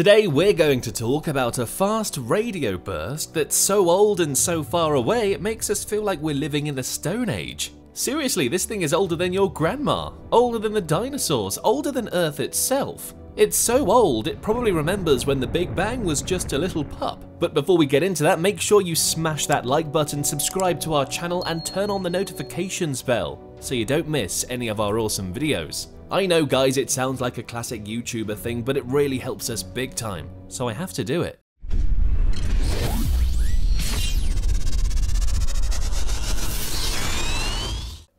Today we're going to talk about a fast radio burst that's so old and so far away it makes us feel like we're living in the Stone Age. Seriously, this thing is older than your grandma, older than the dinosaurs, older than Earth itself. It's so old, it probably remembers when the Big Bang was just a little pup. But before we get into that, make sure you smash that like button, subscribe to our channel, and turn on the notifications bell so you don't miss any of our awesome videos. I know guys, it sounds like a classic YouTuber thing, but it really helps us big time, so I have to do it.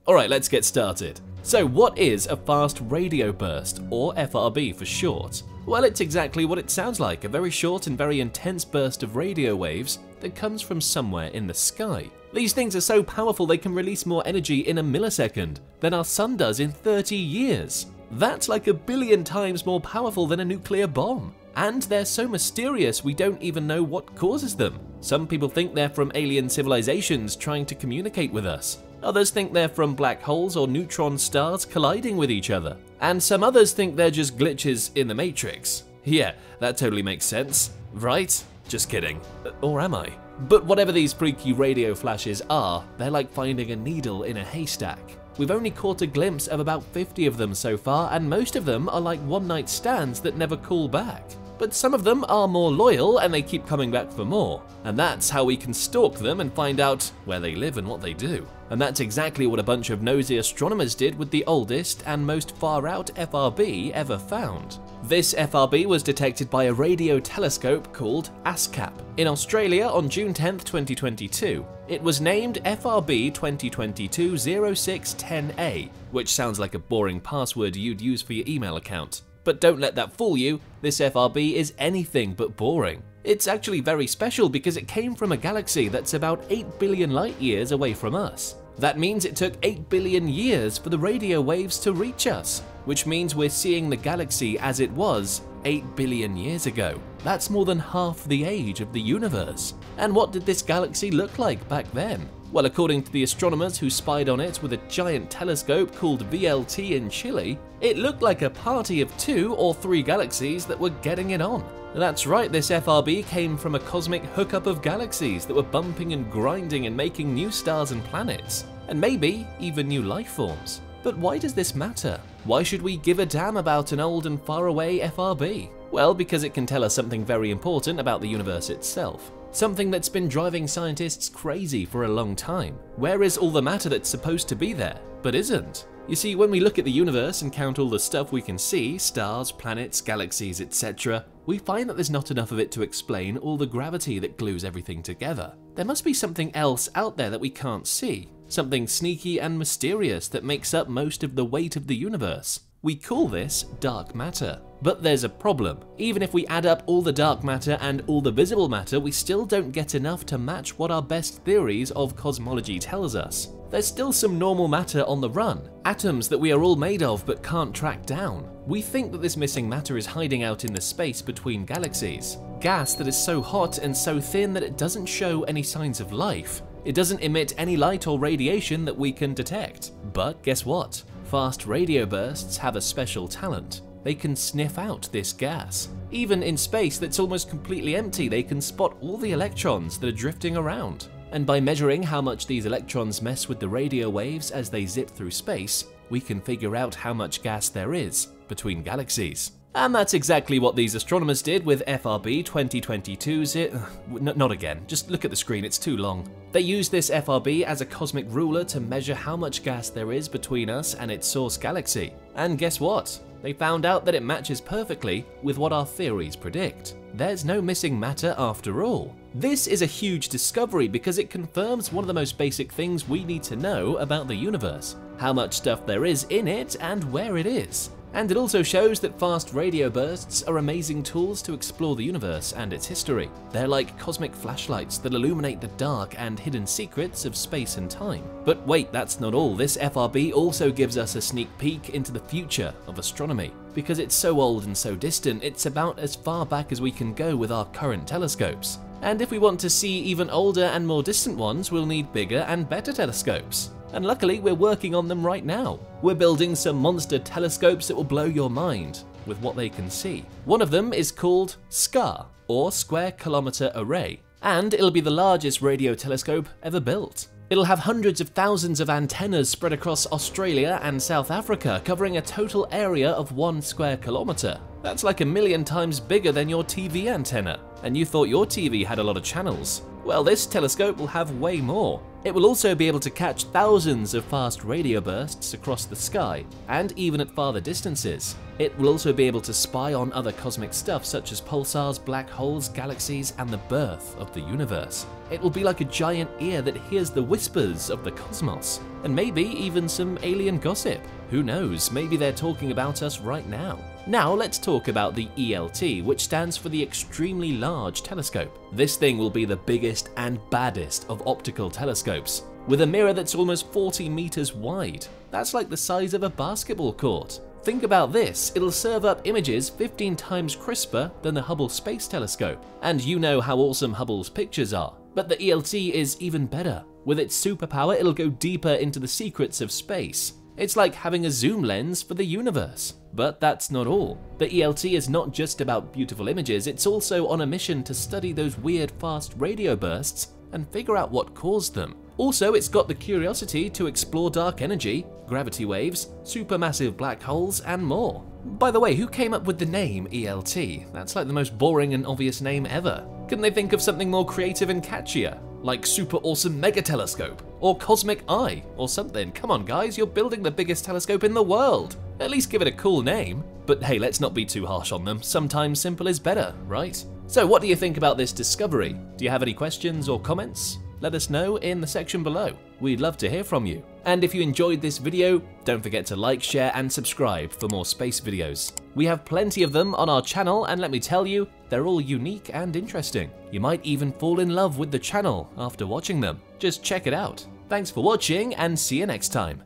Alright, let's get started. So what is a fast radio burst, or FRB for short? Well, it's exactly what it sounds like, a very short and very intense burst of radio waves that comes from somewhere in the sky. These things are so powerful they can release more energy in a millisecond than our sun does in 30 years. That's like a billion times more powerful than a nuclear bomb. And they're so mysterious we don't even know what causes them. Some people think they're from alien civilizations trying to communicate with us. Others think they're from black holes or neutron stars colliding with each other. And some others think they're just glitches in the Matrix. Yeah, that totally makes sense, right? Just kidding. Uh, or am I? But whatever these freaky radio flashes are, they're like finding a needle in a haystack. We've only caught a glimpse of about 50 of them so far, and most of them are like one night stands that never call back. But some of them are more loyal and they keep coming back for more. And that's how we can stalk them and find out where they live and what they do. And that's exactly what a bunch of nosy astronomers did with the oldest and most far out FRB ever found. This FRB was detected by a radio telescope called ASKAP in Australia on June 10, 2022. It was named FRB 2022-0610A, which sounds like a boring password you'd use for your email account. But don't let that fool you, this FRB is anything but boring. It's actually very special because it came from a galaxy that's about 8 billion light years away from us. That means it took 8 billion years for the radio waves to reach us, which means we're seeing the galaxy as it was 8 billion years ago. That's more than half the age of the universe. And what did this galaxy look like back then? Well, according to the astronomers who spied on it with a giant telescope called VLT in Chile, it looked like a party of two or three galaxies that were getting it on. That's right, this FRB came from a cosmic hookup of galaxies that were bumping and grinding and making new stars and planets, and maybe even new life forms. But why does this matter? Why should we give a damn about an old and faraway FRB? Well, because it can tell us something very important about the universe itself. Something that's been driving scientists crazy for a long time. Where is all the matter that's supposed to be there, but isn't? You see, when we look at the universe and count all the stuff we can see, stars, planets, galaxies, etc., we find that there's not enough of it to explain all the gravity that glues everything together. There must be something else out there that we can't see, something sneaky and mysterious that makes up most of the weight of the universe. We call this dark matter. But there's a problem. Even if we add up all the dark matter and all the visible matter, we still don't get enough to match what our best theories of cosmology tells us. There's still some normal matter on the run, atoms that we are all made of but can't track down. We think that this missing matter is hiding out in the space between galaxies. Gas that is so hot and so thin that it doesn't show any signs of life. It doesn't emit any light or radiation that we can detect. But guess what? Fast radio bursts have a special talent. They can sniff out this gas. Even in space that's almost completely empty, they can spot all the electrons that are drifting around. And by measuring how much these electrons mess with the radio waves as they zip through space, we can figure out how much gas there is between galaxies. And that's exactly what these astronomers did with FRB 2022 not again, just look at the screen, it's too long. They used this FRB as a cosmic ruler to measure how much gas there is between us and its source galaxy. And guess what? They found out that it matches perfectly with what our theories predict. There's no missing matter after all. This is a huge discovery because it confirms one of the most basic things we need to know about the universe. How much stuff there is in it and where it is. And it also shows that fast radio bursts are amazing tools to explore the universe and its history. They're like cosmic flashlights that illuminate the dark and hidden secrets of space and time. But wait, that's not all. This FRB also gives us a sneak peek into the future of astronomy. Because it's so old and so distant, it's about as far back as we can go with our current telescopes. And if we want to see even older and more distant ones, we'll need bigger and better telescopes and luckily we're working on them right now. We're building some monster telescopes that will blow your mind. with what they can see. One of them is called SKA, or Square Kilometre Array, and it'll be the largest radio telescope ever built. It'll have hundreds of thousands of antennas spread across Australia and South Africa, covering a total area of one square kilometre. That's like a million times bigger than your TV antenna. And you thought your TV had a lot of channels. Well, this telescope will have way more. It will also be able to catch thousands of fast radio bursts across the sky, and even at farther distances. It will also be able to spy on other cosmic stuff such as pulsars, black holes, galaxies, and the birth of the universe. It will be like a giant ear that hears the whispers of the cosmos, and maybe even some alien gossip. Who knows, maybe they're talking about us right now. Now let's talk about the ELT, which stands for the Extremely Large Telescope. This thing will be the biggest and baddest of optical telescopes, with a mirror that's almost 40 meters wide. That's like the size of a basketball court. Think about this, it'll serve up images 15 times crisper than the Hubble Space Telescope. And you know how awesome Hubble's pictures are. But the ELT is even better. With its superpower, it'll go deeper into the secrets of space. It's like having a zoom lens for the universe. But that's not all. The ELT is not just about beautiful images, it's also on a mission to study those weird fast radio bursts and figure out what caused them. Also, it's got the curiosity to explore dark energy, gravity waves, supermassive black holes, and more. By the way, who came up with the name ELT? That's like the most boring and obvious name ever. Couldn't they think of something more creative and catchier? Like Super Awesome Mega Telescope, or Cosmic Eye, or something. Come on guys, you're building the biggest telescope in the world. At least give it a cool name. But hey, let's not be too harsh on them. Sometimes simple is better, right? So what do you think about this discovery? Do you have any questions or comments? Let us know in the section below. We'd love to hear from you. And if you enjoyed this video, don't forget to like, share and subscribe for more space videos. We have plenty of them on our channel and let me tell you, they're all unique and interesting. You might even fall in love with the channel after watching them. Just check it out. Thanks for watching and see you next time.